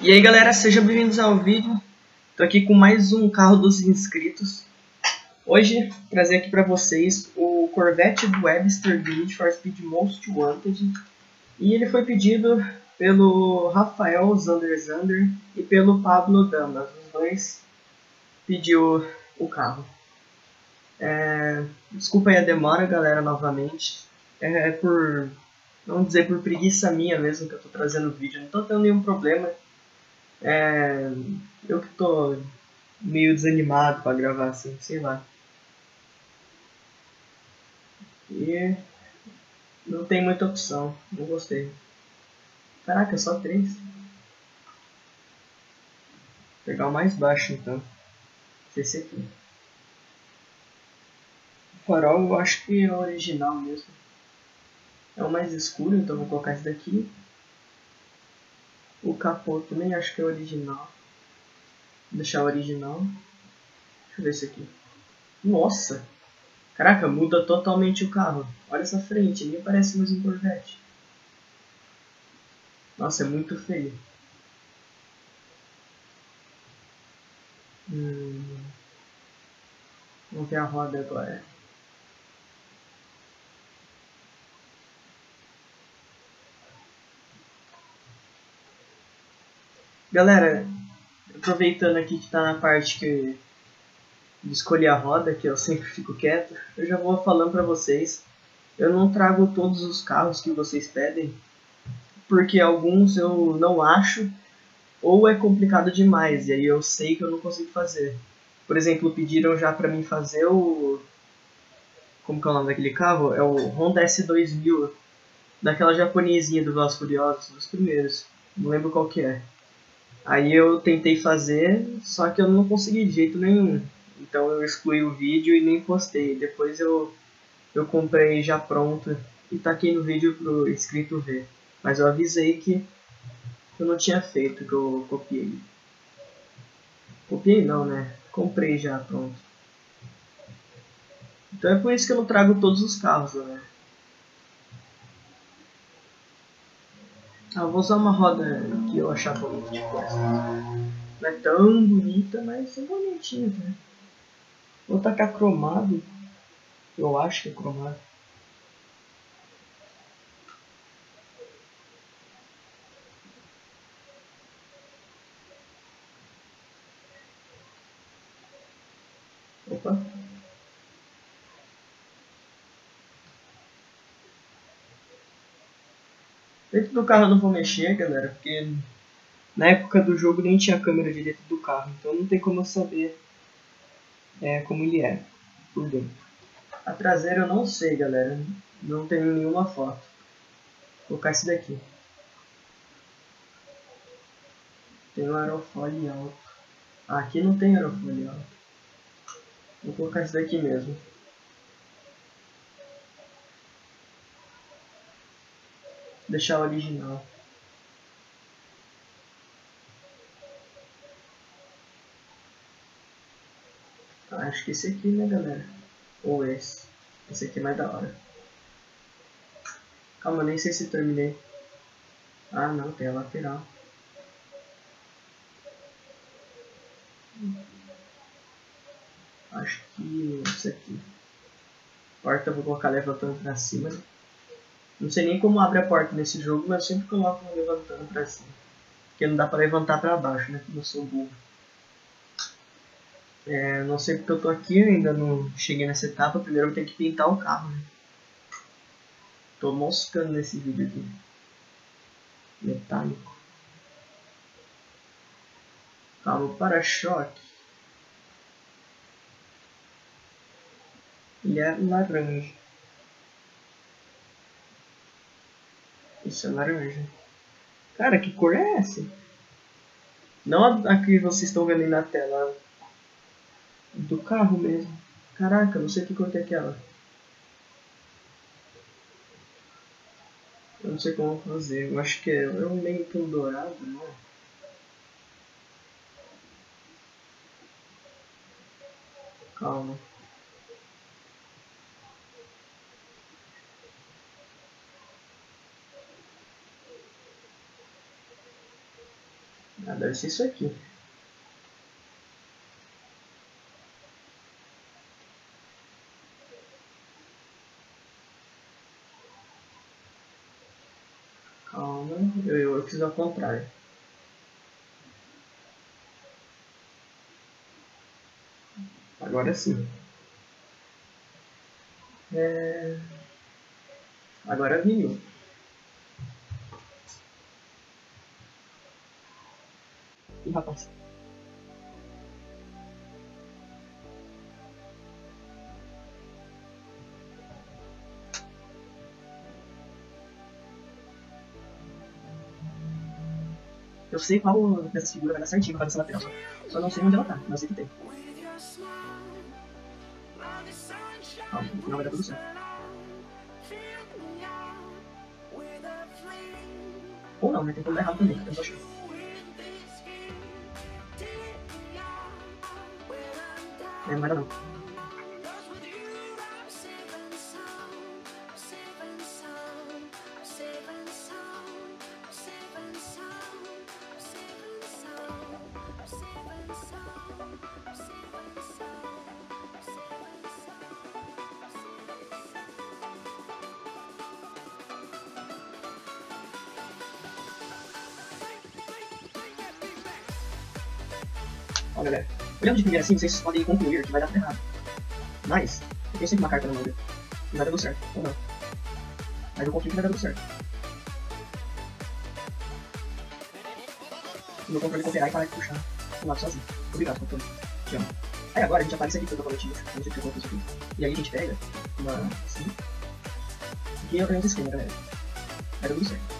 E aí galera, sejam bem-vindos ao vídeo. Tô aqui com mais um carro dos inscritos. Hoje, trazer aqui pra vocês o Corvette Webster do Need for Speed Most Wanted. E ele foi pedido pelo Rafael Zander Zander e pelo Pablo Damas. Os dois pediu o carro. É... Desculpa aí a demora, galera, novamente. É por, vamos dizer, por preguiça minha mesmo que eu tô trazendo o vídeo. Não tô tendo nenhum problema é, eu que tô meio desanimado pra gravar assim, sei lá. E não tem muita opção, não gostei. Caraca, só três. Vou pegar o mais baixo então. Esse aqui. O farol eu acho que é o original mesmo. É o mais escuro, então vou colocar esse daqui. O capô também acho que é original. Vou deixar original. Deixa eu ver esse aqui. Nossa! Caraca, muda totalmente o carro. Olha essa frente, nem parece mais um Corvette. Nossa, é muito feio. Hum. Vamos ver a roda agora. Galera, aproveitando aqui que está na parte que de escolher a roda, que eu sempre fico quieto, eu já vou falando para vocês. Eu não trago todos os carros que vocês pedem, porque alguns eu não acho ou é complicado demais e aí eu sei que eu não consigo fazer. Por exemplo, pediram já para mim fazer o como que é o nome daquele carro? É o Honda S2000, daquela japonesinha do Velozes Furiosos, dos primeiros. Não lembro qual que é. Aí eu tentei fazer, só que eu não consegui de jeito nenhum. Então eu excluí o vídeo e nem postei. Depois eu, eu comprei já pronto e taquei no vídeo pro inscrito ver. Mas eu avisei que eu não tinha feito, que eu copiei. Copiei não, né? Comprei já pronto. Então é por isso que eu não trago todos os carros, né? Ah, vou usar uma roda que eu achar bonita, tipo essa. Não é tão bonita, mas é bonitinha, né? Vou tacar cromado. Eu acho que é cromado. Opa. Dentro do carro eu não vou mexer, galera, porque na época do jogo nem tinha câmera de dentro do carro, então não tem como eu saber é, como ele é por dentro. A traseira eu não sei, galera, não tenho nenhuma foto. Vou colocar esse daqui. Tem um aerofólio alto. Ah, aqui não tem aerofólio alto. Vou colocar esse daqui mesmo. Deixar original. Acho que esse aqui, né, galera? Ou esse. Esse aqui é mais da hora. Calma, nem sei se terminei. Ah, não, tem a lateral. Acho que esse aqui. Porta vou colocar levantando pra cima. Não sei nem como abre a porta nesse jogo, mas eu sempre coloco levantando pra cima. Porque não dá pra levantar pra baixo, né? Como eu sou burro. É, não sei porque eu tô aqui, ainda não cheguei nessa etapa. Primeiro eu tenho que pintar o carro, né? Tô moscando nesse vídeo aqui. Metálico. Calma, para-choque. Ele é laranja. Isso é laranja. Cara, que cor é essa? Não a, que vocês estão vendo aí na tela. Do carro mesmo. Caraca, não sei que cor que é aquela. Eu não sei como fazer. Eu acho que é, é um meio um dourado, não é? Calma. Ah, deve ser isso aqui. Calma, eu, eu fiz ao contrário. Agora sim. É... Agora vinil. Ih, rapaz. Eu sei qual dessa figura vai dar certinho pra essa lateral, só, não sei onde ela tá, mas sei que tem. No final vai dar tudo certo. Ou não, né? Tem como dar errado também, eu não vai dar não. Ó, galera. Olhando de primeira assim, vocês podem concluir que vai dar tudo errado. Mas, eu tenho sempre uma carta na manga. E vai dar tudo certo, ou não. Mas eu confio que vai dar tudo certo. O meu controle cooperar e parar de puxar o lado sozinho. Obrigado, controle. Te amo. Aí agora a gente isso aqui eu tô coletivo. Não sei o que eu aqui. E aí a gente pega uma assim. Aqui é o esquema, galera. Vai dar tudo certo.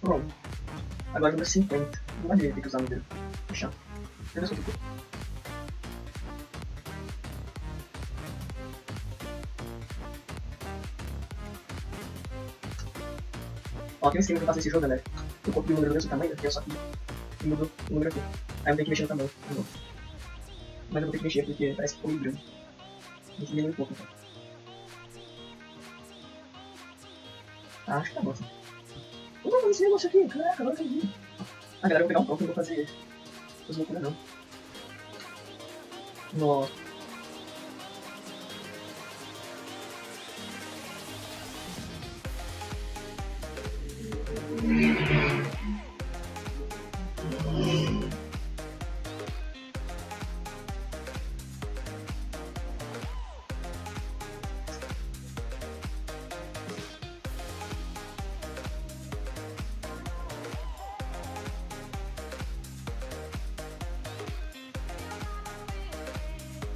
Pronto. Agora número 50. Não vai ter que usar o número. Puxa. Cadê só ficou? Ó, aqui no esquema que eu faço esse jogo, galera. Eu copio o número mesmo tamanho, aqui só aqui. E mudo o número aqui. Aí eu tenho que mexer no tamanho. de novo. Mas eu vou ter que mexer porque parece que ficou meio grande. Vou diminuir um pouco então. Ah, acho que tá bom assim. Eu vou esse negócio aqui, caraca, agora eu vi. Ah, galera, eu vou pegar um ponto, eu vou fazer as loucuras não. Nossa.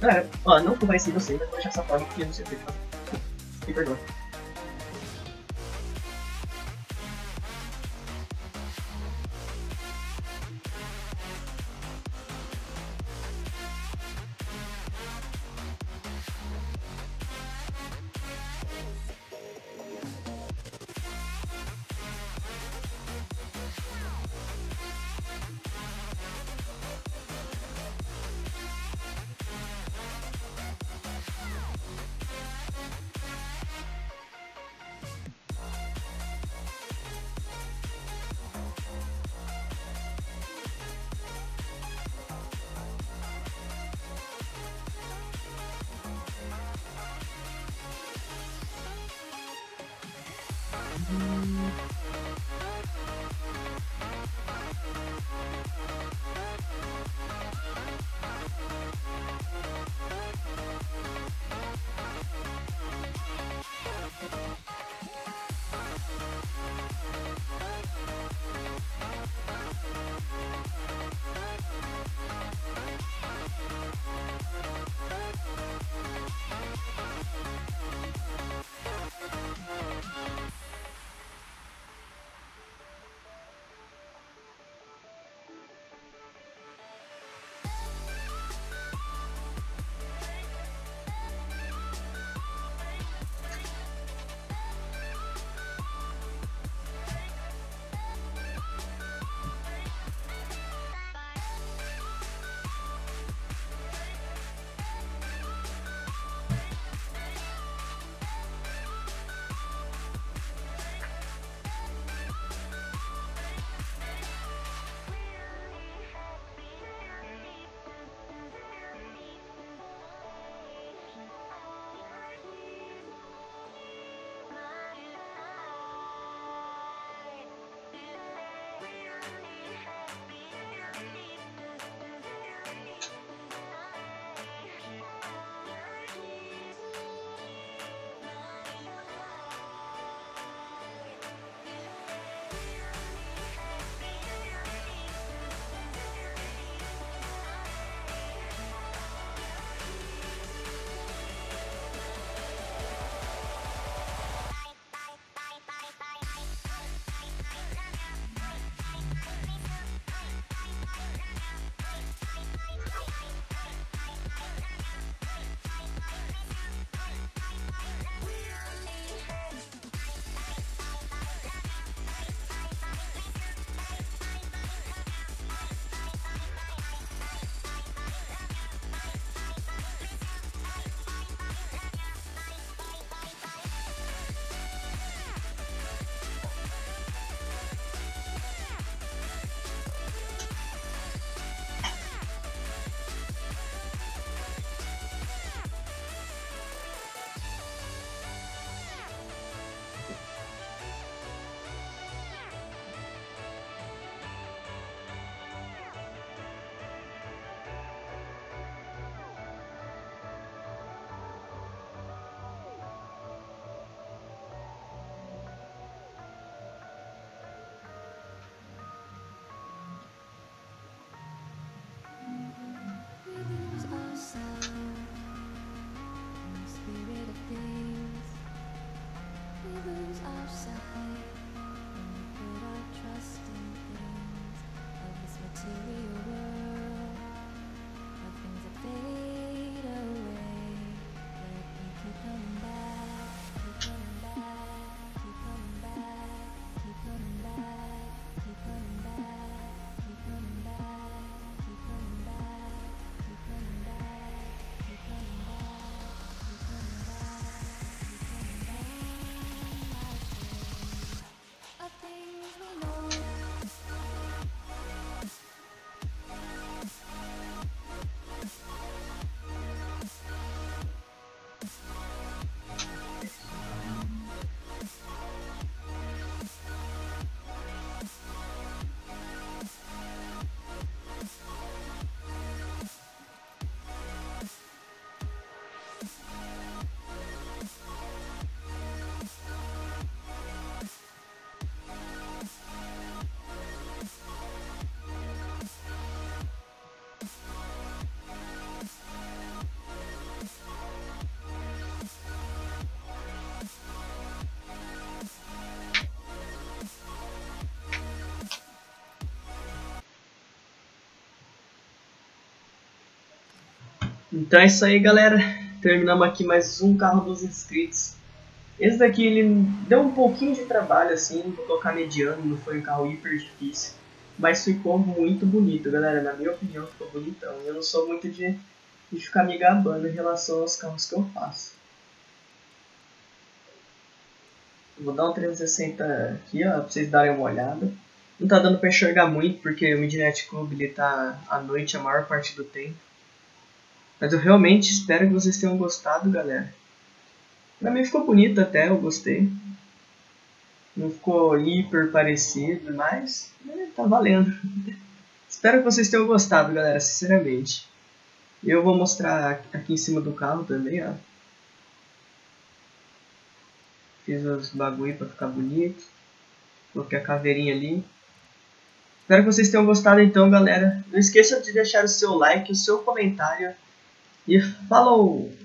Galera, ó, não eu sei, mas vou deixar essa forma porque eu não sei que fazer. Me perdoa. Mm-hmm. to me. Então é isso aí, galera. Terminamos aqui mais um carro dos inscritos. Esse daqui ele deu um pouquinho de trabalho assim, vou colocar mediano, não foi um carro hiper difícil. Mas ficou muito bonito, galera. Na minha opinião, ficou bonitão. Eu não sou muito de, de ficar me gabando em relação aos carros que eu faço. Vou dar um 360 aqui, ó, pra vocês darem uma olhada. Não tá dando pra enxergar muito, porque o Midnight Club ele tá à noite a maior parte do tempo. Mas eu realmente espero que vocês tenham gostado, galera. Pra mim ficou bonito até, eu gostei. Não ficou hiper parecido, mas né, tá valendo. espero que vocês tenham gostado, galera, sinceramente. Eu vou mostrar aqui em cima do carro também, ó. Fiz os bagulho pra ficar bonito. Coloquei a caveirinha ali. Espero que vocês tenham gostado então, galera. Não esqueça de deixar o seu like, o seu comentário. E falou!